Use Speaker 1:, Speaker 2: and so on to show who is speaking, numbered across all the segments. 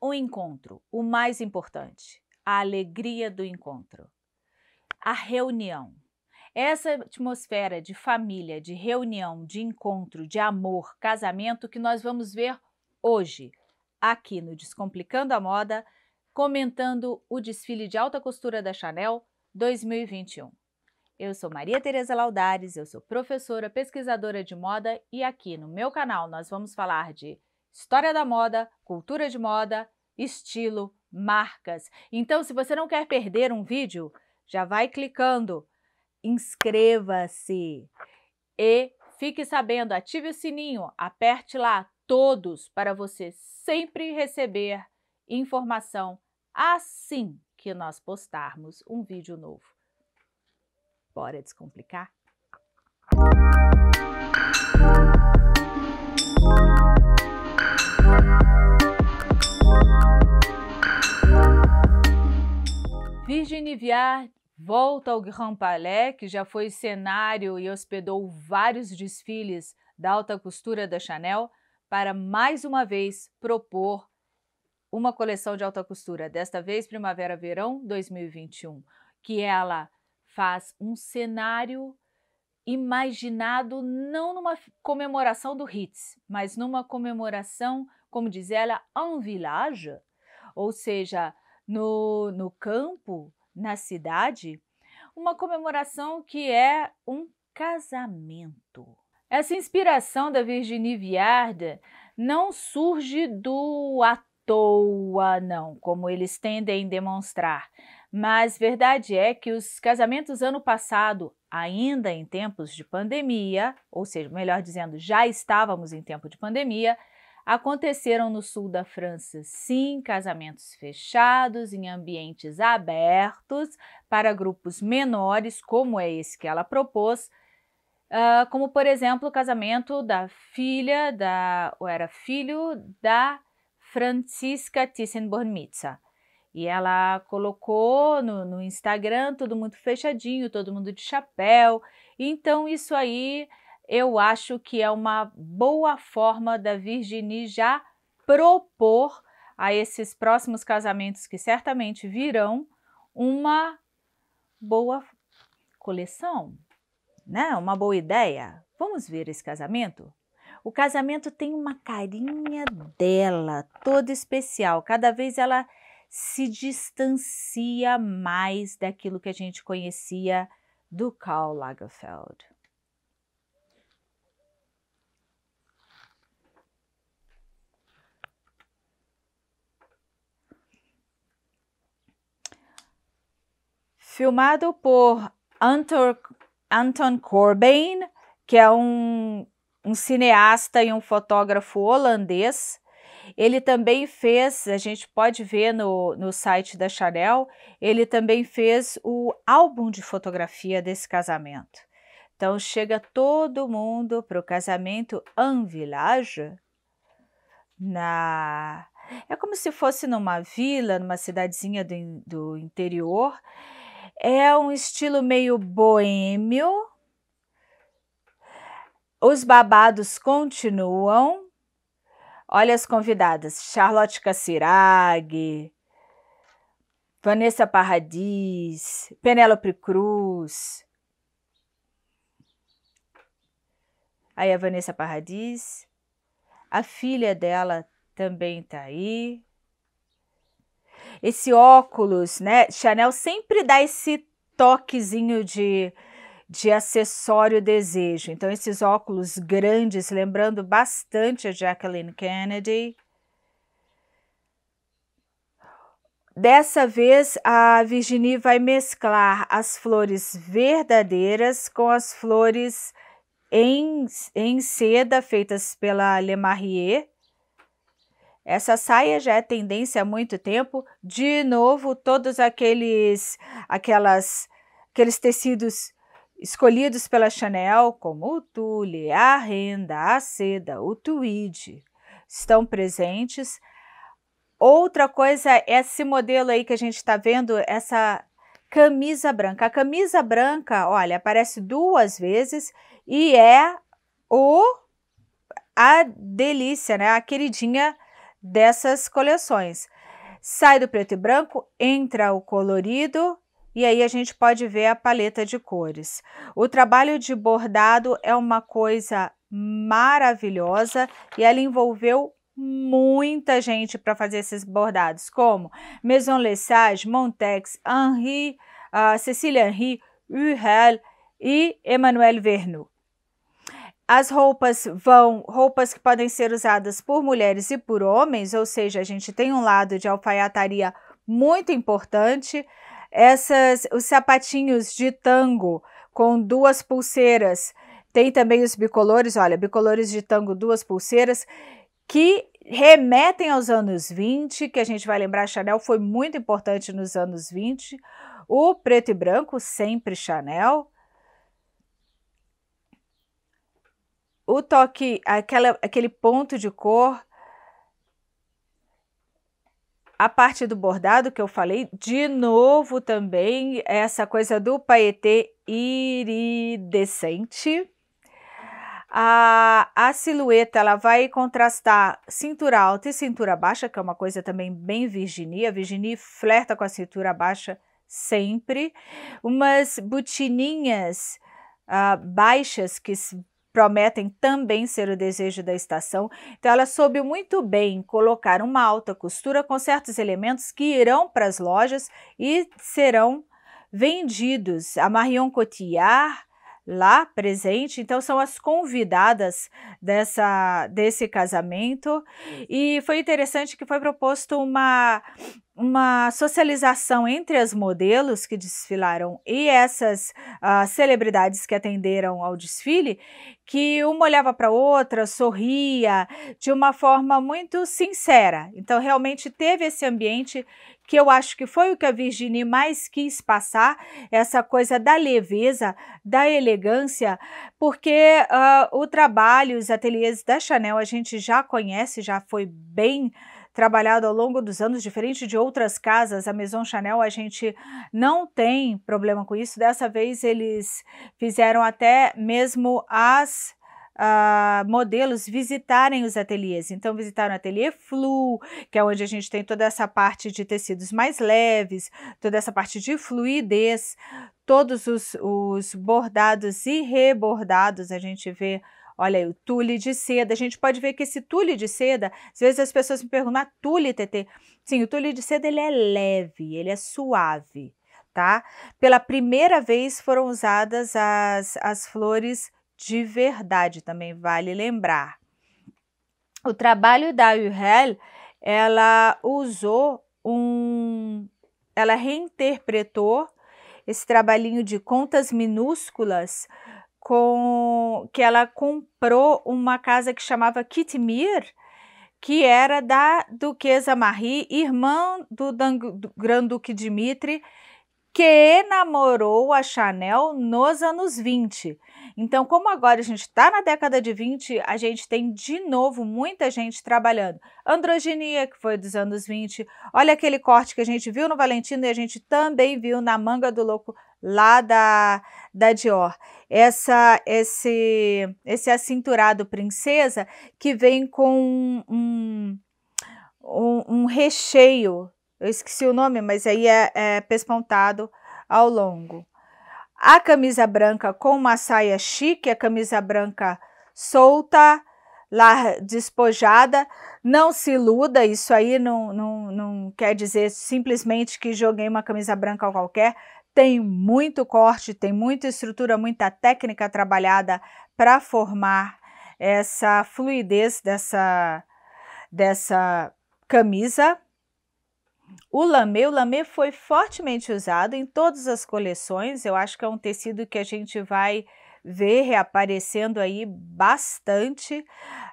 Speaker 1: o encontro, o mais importante, a alegria do encontro, a reunião. Essa atmosfera de família, de reunião, de encontro, de amor, casamento que nós vamos ver hoje, aqui no Descomplicando a Moda, comentando o desfile de alta costura da Chanel 2021. Eu sou Maria Tereza Laudares, eu sou professora, pesquisadora de moda e aqui no meu canal nós vamos falar de história da moda, cultura de moda, estilo, marcas. Então, se você não quer perder um vídeo, já vai clicando, inscreva-se e fique sabendo, ative o sininho, aperte lá todos para você sempre receber informação assim que nós postarmos um vídeo novo. Bora descomplicar? Viard volta ao Grand Palais, que já foi cenário e hospedou vários desfiles da alta costura da Chanel, para mais uma vez propor uma coleção de alta costura, desta vez Primavera-Verão 2021, que ela faz um cenário imaginado não numa comemoração do Hits, mas numa comemoração, como diz ela, en village, ou seja, no, no campo, na cidade, uma comemoração que é um casamento. Essa inspiração da Virginie Viard não surge do à toa, não, como eles tendem a demonstrar, mas verdade é que os casamentos ano passado, ainda em tempos de pandemia, ou seja, melhor dizendo, já estávamos em tempo de pandemia, aconteceram no sul da França, sim, casamentos fechados em ambientes abertos para grupos menores, como é esse que ela propôs, uh, como por exemplo o casamento da filha da, ou era filho da Francisca Thyssen-Bornemisza, e ela colocou no, no, Instagram tudo muito fechadinho, todo mundo de chapéu. Então, isso aí eu acho que é uma boa forma da Virginie já propor a esses próximos casamentos que certamente virão uma boa coleção, né? Uma boa ideia. Vamos ver esse casamento? O casamento tem uma carinha dela, toda especial. Cada vez ela se distancia mais daquilo que a gente conhecia do Karl Lagerfeld. Filmado por Anton, Anton Corbijn, que é um, um cineasta e um fotógrafo holandês, ele também fez, a gente pode ver no, no site da Chanel, ele também fez o álbum de fotografia desse casamento. Então chega todo mundo para o casamento en village, na... é como se fosse numa vila, numa cidadezinha do, do interior. É um estilo meio boêmio. Os babados continuam, Olha as convidadas: Charlotte Cassirag, Vanessa Parradis, Penélope Cruz. Aí a Vanessa Parradis, a filha dela também tá aí. Esse óculos, né? Chanel sempre dá esse toquezinho de de acessório desejo. Então, esses óculos grandes, lembrando bastante a Jacqueline Kennedy. Dessa vez, a Virginie vai mesclar as flores verdadeiras com as flores em, em seda feitas pela Le Marrier. Essa saia já é tendência há muito tempo. De novo, todos aqueles, aquelas, aqueles tecidos escolhidos pela Chanel, como o tule, a renda, a seda, o tweed, estão presentes. Outra coisa é esse modelo aí que a gente está vendo, essa camisa branca. A camisa branca, olha, aparece duas vezes e é o a delícia, né? A queridinha dessas coleções. Sai do preto e branco, entra o colorido e aí a gente pode ver a paleta de cores. O trabalho de bordado é uma coisa maravilhosa e ela envolveu muita gente para fazer esses bordados, como Maison Lesage, Montex, Henri, uh, Cecília Henri, Uhel e Emmanuel Vernou. As roupas vão, roupas que podem ser usadas por mulheres e por homens, ou seja, a gente tem um lado de alfaiataria muito importante. Essas, os sapatinhos de tango com duas pulseiras, tem também os bicolores, olha, bicolores de tango, duas pulseiras, que remetem aos anos 20, que a gente vai lembrar, Chanel foi muito importante nos anos 20. O preto e branco, sempre Chanel. O toque, aquela, aquele ponto de cor, a parte do bordado que eu falei, de novo também, essa coisa do paetê iridescente. A, a silhueta ela vai contrastar cintura alta e cintura baixa, que é uma coisa também bem Virginie. A Virginie flerta com a cintura baixa sempre. Umas botininhas uh, baixas que prometem também ser o desejo da estação. Então, ela soube muito bem colocar uma alta costura com certos elementos que irão para as lojas e serão vendidos. A Marion Cotillard, lá presente, então são as convidadas dessa, desse casamento. E foi interessante que foi proposto uma, uma socialização entre as modelos que desfilaram e essas uh, celebridades que atenderam ao desfile, que uma olhava para outra, sorria de uma forma muito sincera. Então, realmente teve esse ambiente que eu acho que foi o que a Virginie mais quis passar, essa coisa da leveza, da elegância, porque uh, o trabalho, os ateliês da Chanel a gente já conhece, já foi bem trabalhado ao longo dos anos, diferente de outras casas, a Maison Chanel, a gente não tem problema com isso. Dessa vez eles fizeram até mesmo as Uh, modelos visitarem os ateliês. Então, visitaram o ateliê Flu, que é onde a gente tem toda essa parte de tecidos mais leves, toda essa parte de fluidez, todos os, os bordados e rebordados, a gente vê Olha aí, o tule de seda. A gente pode ver que esse tule de seda, às vezes as pessoas me perguntam, ah, tule, TT? Sim, o tule de seda ele é leve, ele é suave, tá? Pela primeira vez foram usadas as, as flores de verdade, também vale lembrar. O trabalho da Urel, ela usou um... Ela reinterpretou esse trabalhinho de contas minúsculas com que ela comprou uma casa que chamava Kitmir, que era da duquesa Marie, irmã do, do Grand-Duque Dmitri, que namorou a Chanel nos anos 20. Então, como agora a gente está na década de 20, a gente tem de novo muita gente trabalhando. Androginia, que foi dos anos 20. Olha aquele corte que a gente viu no Valentino e a gente também viu na manga do louco lá da, da Dior. Essa, esse, esse acinturado princesa que vem com um, um, um recheio eu esqueci o nome, mas aí é, é pespontado ao longo. A camisa branca com uma saia chique, a camisa branca solta, lá despojada. Não se iluda, isso aí não, não, não quer dizer simplesmente que joguei uma camisa branca qualquer. Tem muito corte, tem muita estrutura, muita técnica trabalhada para formar essa fluidez dessa, dessa camisa. O lamê, o lamê foi fortemente usado em todas as coleções. Eu acho que é um tecido que a gente vai ver reaparecendo aí bastante.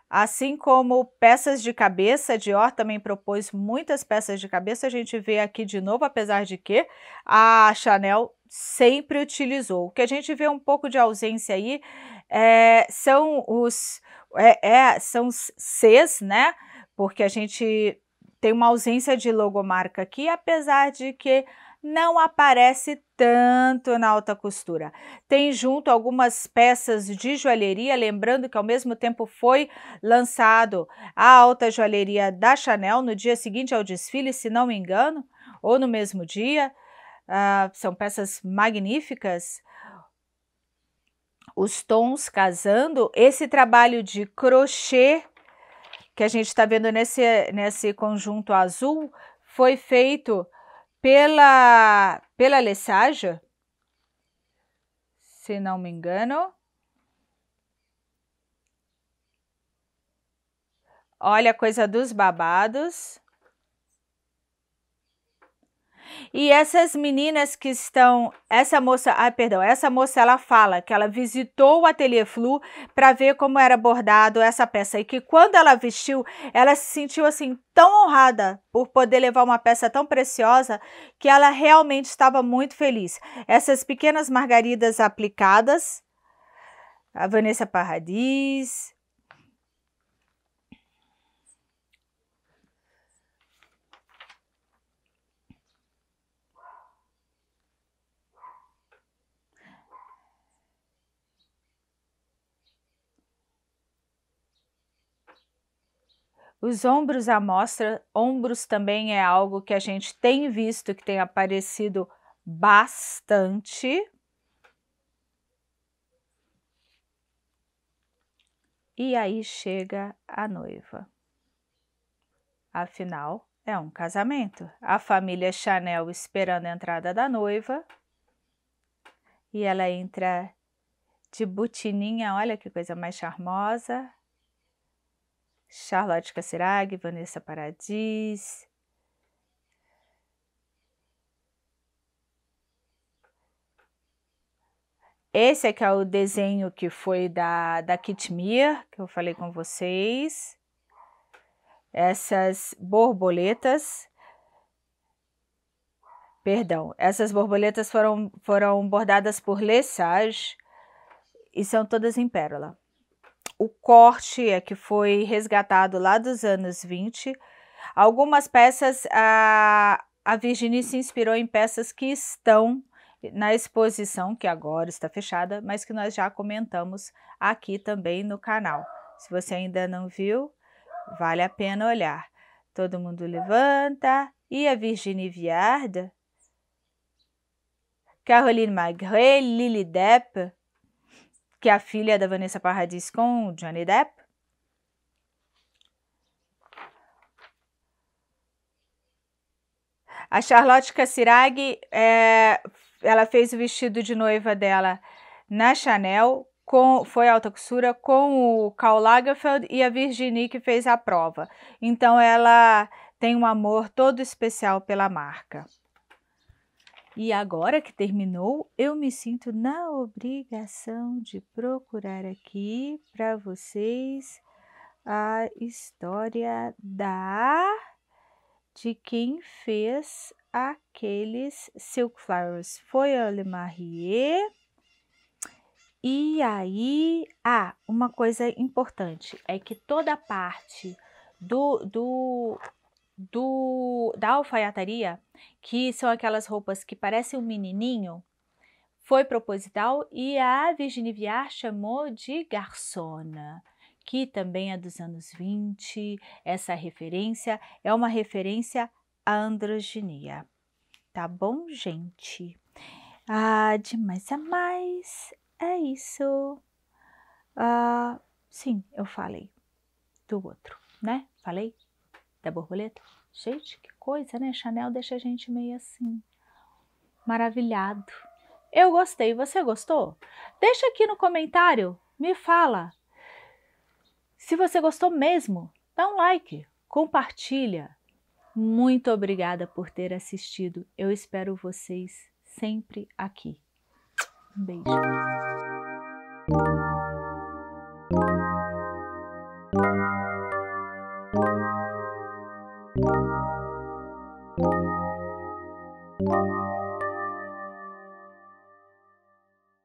Speaker 1: Assim como peças de cabeça, Dior também propôs muitas peças de cabeça. A gente vê aqui de novo, apesar de que a Chanel sempre utilizou. O que a gente vê um pouco de ausência aí é, são os é, é, são Cs, né? Porque a gente tem uma ausência de logomarca aqui, apesar de que não aparece tanto na alta costura. Tem junto algumas peças de joalheria, lembrando que ao mesmo tempo foi lançado a alta joalheria da Chanel no dia seguinte ao desfile, se não me engano, ou no mesmo dia. Uh, são peças magníficas. Os tons casando, esse trabalho de crochê que a gente está vendo nesse, nesse conjunto azul foi feito pela, pela Lesage, se não me engano. Olha a coisa dos babados. E essas meninas que estão, essa moça, ah, perdão, essa moça ela fala que ela visitou o Ateliê Flu para ver como era bordado essa peça e que quando ela vestiu, ela se sentiu assim tão honrada por poder levar uma peça tão preciosa que ela realmente estava muito feliz. Essas pequenas margaridas aplicadas, a Vanessa Paradis, Os ombros à mostra, ombros também é algo que a gente tem visto que tem aparecido bastante. E aí chega a noiva. Afinal, é um casamento. A família Chanel esperando a entrada da noiva. E ela entra de botininha, olha que coisa mais charmosa. Charlotte Cassirag, Vanessa Paradis. Esse aqui é o desenho que foi da, da Kit Mir, que eu falei com vocês. Essas borboletas. Perdão, essas borboletas foram, foram bordadas por Lesage e são todas em pérola o corte é que foi resgatado lá dos anos 20. Algumas peças, a, a Virginie se inspirou em peças que estão na exposição, que agora está fechada, mas que nós já comentamos aqui também no canal. Se você ainda não viu, vale a pena olhar. Todo mundo levanta. E a Virginie Viard, Caroline Magret, Lily Depp, que é a filha da Vanessa Paradis com Johnny Depp. A Charlotte Cassirag, é, ela fez o vestido de noiva dela na Chanel, com, foi alta costura com o Karl Lagerfeld e a Virginie que fez a prova. Então ela tem um amor todo especial pela marca. E agora que terminou, eu me sinto na obrigação de procurar aqui para vocês a história da de quem fez aqueles Silk Flowers. Foi a Le Marie. E aí, ah, uma coisa importante é que toda a parte do, do do, da alfaiataria, que são aquelas roupas que parecem um menininho, foi proposital e a Virginie Viard chamou de garçona, que também é dos anos 20. Essa referência é uma referência à androginia. Tá bom, gente? Ah, de mais a mais, é isso. Ah, sim, eu falei do outro, né? Falei? Da borboleta. Gente, que coisa, né? Chanel deixa a gente meio assim, maravilhado. Eu gostei, você gostou? Deixa aqui no comentário, me fala. Se você gostou mesmo, dá um like, compartilha. Muito obrigada por ter assistido. Eu espero vocês sempre aqui. Um beijo.